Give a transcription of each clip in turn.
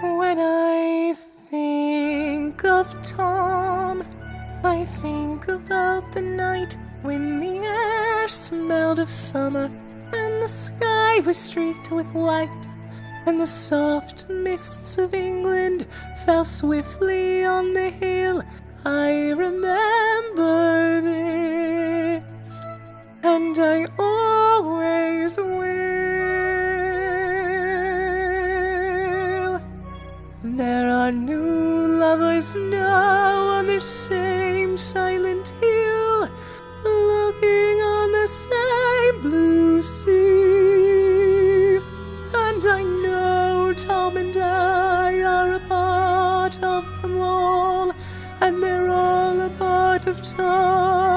When I think of Tom, I think about the night when the air smelled of summer and the sky was streaked with light, and the soft mists of England fell swiftly on the hill. I remember this, and I Are new lovers now on the same silent hill, looking on the same blue sea. And I know Tom and I are a part of them all, and they're all a part of Tom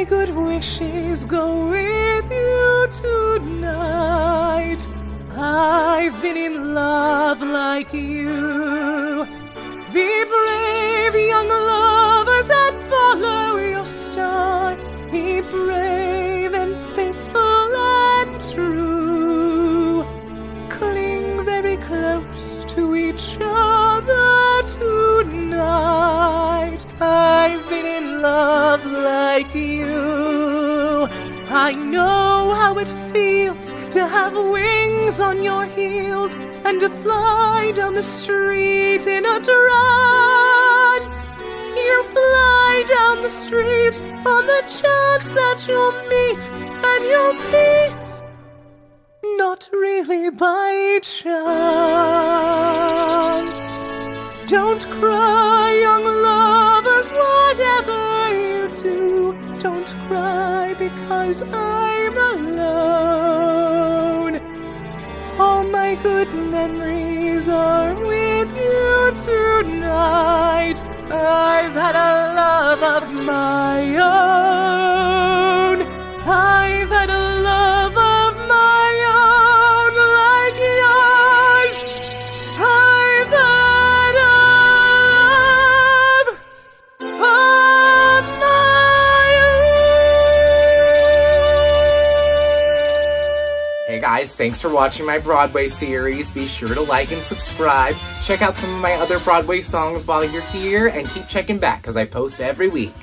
my good wishes go with you tonight. I've been in love like you. Be brave, young lovers, and follow your star. Be brave and faithful and true. Cling very close to each other tonight. I've been in love like you. I know how it feels to have wings on your heels and to fly down the street in a trance. You fly down the street on the chance that you'll meet, and you'll meet not really by chance. Because I'm alone. All my good memories are Hey guys, thanks for watching my Broadway series. Be sure to like and subscribe. Check out some of my other Broadway songs while you're here, and keep checking back because I post every week.